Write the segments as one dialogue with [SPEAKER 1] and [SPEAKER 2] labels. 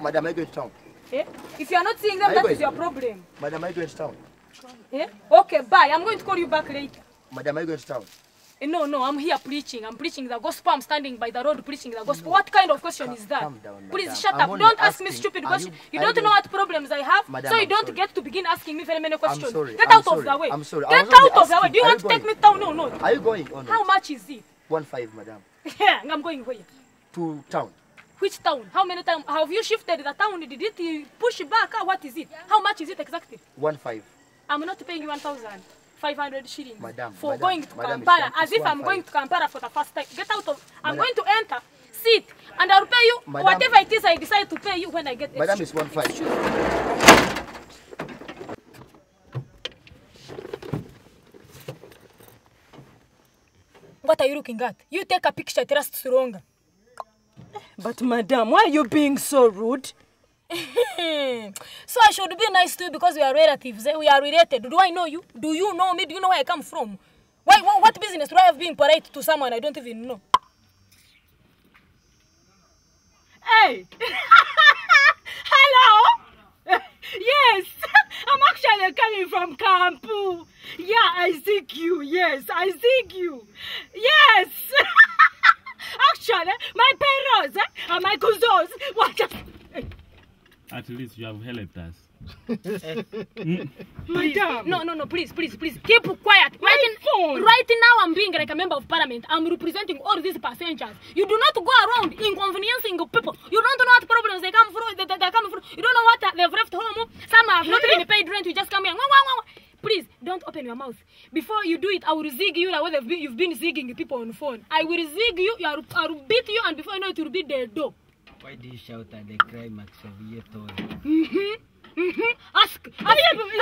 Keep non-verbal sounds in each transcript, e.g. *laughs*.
[SPEAKER 1] Madam, are you going to town?
[SPEAKER 2] Eh? If you are not seeing them,
[SPEAKER 1] Are
[SPEAKER 2] that is your problem.
[SPEAKER 1] Madam, are you going to town?
[SPEAKER 2] Eh? Okay, bye. I'm going to call you back later.
[SPEAKER 1] Madam, are you going to town?
[SPEAKER 2] Eh, No, no, I'm here preaching. I'm preaching the gospel. I'm standing by the road preaching the gospel. What kind of question is that?
[SPEAKER 1] calm down,
[SPEAKER 2] Please
[SPEAKER 1] madam.
[SPEAKER 2] shut
[SPEAKER 1] I'm
[SPEAKER 2] up. Don't ask me stupid questions.
[SPEAKER 1] you-
[SPEAKER 2] You, don't know what problems I have,
[SPEAKER 1] Madam,
[SPEAKER 2] so you
[SPEAKER 1] I'm
[SPEAKER 2] don't
[SPEAKER 1] sorry.
[SPEAKER 2] get to begin asking me very many questions.
[SPEAKER 1] sorry,
[SPEAKER 2] Get
[SPEAKER 1] I'm
[SPEAKER 2] out of the way.
[SPEAKER 1] I'm sorry.
[SPEAKER 2] Get out of the way. Do you
[SPEAKER 1] are
[SPEAKER 2] want
[SPEAKER 1] you
[SPEAKER 2] to take me down? No, no.
[SPEAKER 1] Are you going or
[SPEAKER 2] How much is it?
[SPEAKER 1] One five, madam. *laughs*
[SPEAKER 2] Yeah, I'm going where?
[SPEAKER 1] To town.
[SPEAKER 2] Which town? How many times have you shifted the town? Did it push back? What is it? How much is it exactly?
[SPEAKER 1] One five.
[SPEAKER 2] I'm not paying you 1,500 shillings
[SPEAKER 1] Madam,
[SPEAKER 2] for
[SPEAKER 1] madam,
[SPEAKER 2] going to
[SPEAKER 1] madam,
[SPEAKER 2] Kampala as if I'm
[SPEAKER 1] five.
[SPEAKER 2] going to Kampala for the first time. Get out of. I'm
[SPEAKER 1] Madam.
[SPEAKER 2] going to enter, sit, and I'll pay you
[SPEAKER 1] Madam.
[SPEAKER 2] whatever it is I decide to pay you when I get
[SPEAKER 1] Madam, it's one five.
[SPEAKER 2] What are you looking at? You take a picture, trust stronger.
[SPEAKER 3] But madam, why are you being so rude? *laughs*
[SPEAKER 2] so I should be nice to you because we are relatives. eh? We are related. Do I know you? Do you know me? Do you know where I come from? Why, what, what business do I have being polite to someone I don't even know?
[SPEAKER 3] Hey! *laughs* Hello? *laughs* yes, I'm actually coming from Kampu. Yeah, I seek you. Yes, I seek you. Yes! Actually, my parents eh, and my cousins just.
[SPEAKER 4] At least you have helped us. *laughs*
[SPEAKER 3] Madam!
[SPEAKER 2] No, no, no, please, please, please, keep quiet.
[SPEAKER 3] My
[SPEAKER 2] right,
[SPEAKER 3] phone.
[SPEAKER 2] right now, I'm being like a member of parliament. I'm representing all these passengers. You do not go around inconveniencing people. You don't know what problems they come through. They, they, they come through. You don't know what they've left home. Some have not even paid rent. You just come here. Don't open your mouth. Before you do it, I will zig you like what been, you've been zigging people on the phone. I will zig you. I will, I will beat you, and before you know it, will be the door.
[SPEAKER 5] Why do you shout at the climax of your story? Mm-hmm, mm-hmm.
[SPEAKER 2] Ask.
[SPEAKER 3] Is that your business?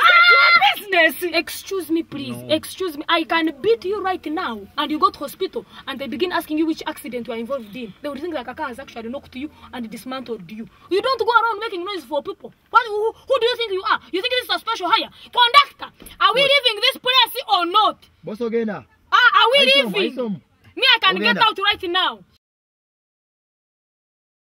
[SPEAKER 2] Excuse me, please.
[SPEAKER 4] No.
[SPEAKER 2] Excuse me. I can beat you right now. And you go to hospital and they begin asking you which accident you are involved in. They would think like a car has actually knocked you and dismantled you. You don't go around making noise for people. What, who, who do you think you are? You think this is a special hire? Conductor, are we leaving this place or not?
[SPEAKER 1] Boss Ogena.
[SPEAKER 2] Ah, are we
[SPEAKER 1] Isom,
[SPEAKER 2] leaving?
[SPEAKER 1] Isom.
[SPEAKER 2] Me, I can get out right now.